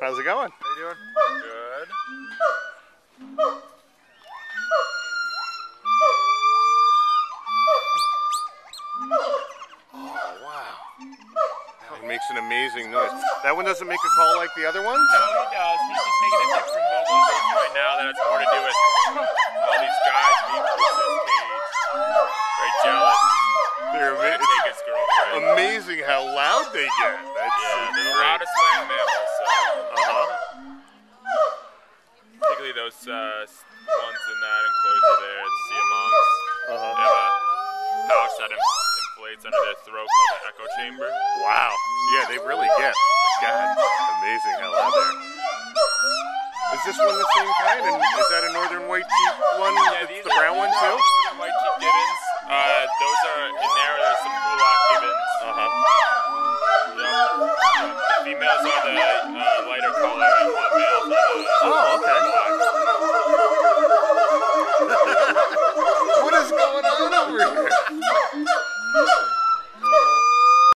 How's it going? How you doing? Good. Oh, wow. He makes an amazing noise. That one doesn't make a call like the other ones? No, he does. He's just making a different vocalization right now that has more to do with all these guys being close to his cage. Very jealous. They're ama- amazing how loud they get. That's Yeah, particularly those uh, ones in that enclosure there, the siamangs. They Uh-huh. have a pouch that in- inflates under their throat called the echo chamber. Wow. Yeah, they really get. God, amazing how loud they. Is this one the same kind? And is that a northern white cheek one? Yeah, these the are, brown one too? Northern white cheek gibbons. Uh, those are in there. There's some Hoolock gibbons. Uh-huh. Yep. yep. The females are the uh,